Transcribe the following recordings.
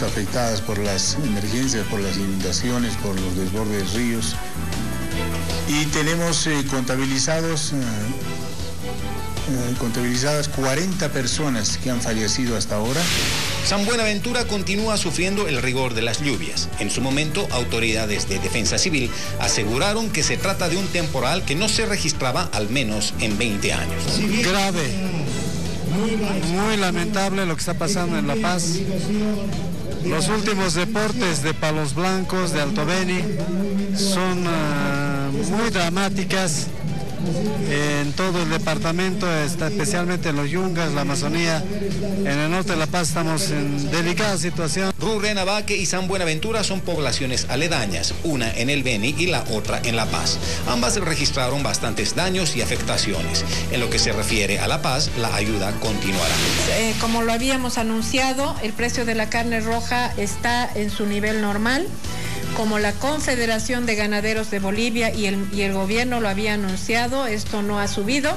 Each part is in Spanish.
visto afectadas por las emergencias, por las inundaciones, por los desbordes de ríos. Y tenemos eh, contabilizados, eh, eh, contabilizadas 40 personas que han fallecido hasta ahora. San Buenaventura continúa sufriendo el rigor de las lluvias. En su momento, autoridades de defensa civil aseguraron que se trata de un temporal que no se registraba al menos en 20 años. Grave, muy lamentable lo que está pasando en La Paz. Los últimos deportes de Palos Blancos, de Alto Beni, son uh, muy dramáticas en todo el departamento, especialmente en los Yungas, la Amazonía. En el norte de La Paz estamos en delicada situación. Rurrena, Baque y San Buenaventura son poblaciones aledañas, una en el Beni y la otra en La Paz. Ambas registraron bastantes daños y afectaciones. En lo que se refiere a La Paz, la ayuda continuará. Eh, como lo habíamos anunciado, el precio de la carne roja está en su nivel normal como la Confederación de Ganaderos de Bolivia y el, y el gobierno lo había anunciado, esto no ha subido.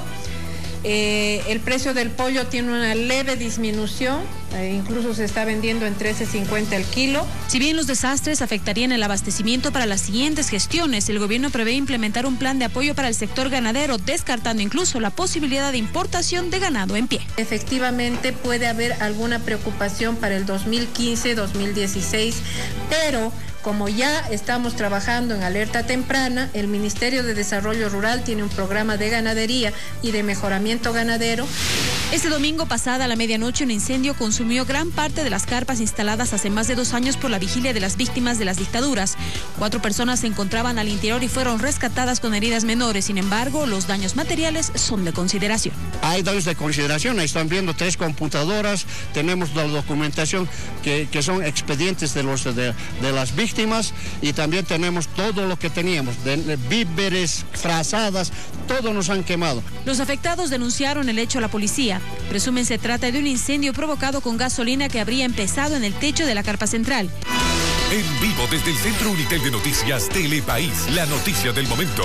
Eh, el precio del pollo tiene una leve disminución, eh, incluso se está vendiendo en 13.50 el kilo. Si bien los desastres afectarían el abastecimiento para las siguientes gestiones, el gobierno prevé implementar un plan de apoyo para el sector ganadero, descartando incluso la posibilidad de importación de ganado en pie. Efectivamente puede haber alguna preocupación para el 2015-2016, pero como ya estamos trabajando en alerta temprana, el Ministerio de Desarrollo Rural tiene un programa de ganadería y de mejoramiento ganadero. Este domingo pasada a la medianoche un incendio consumió gran parte de las carpas instaladas hace más de dos años por la vigilia de las víctimas de las dictaduras. Cuatro personas se encontraban al interior y fueron rescatadas con heridas menores. Sin embargo, los daños materiales son de consideración. Hay daños de consideración. Ahí están viendo tres computadoras. Tenemos la documentación que, que son expedientes de, los, de, de las víctimas y también tenemos todo lo que teníamos, de víveres, frazadas, todo nos han quemado. Los afectados denunciaron el hecho a la policía. Presumen se trata de un incendio provocado con gasolina que habría empezado en el techo de la carpa central. En vivo desde el Centro Unitel de Noticias Telepaís, la noticia del momento.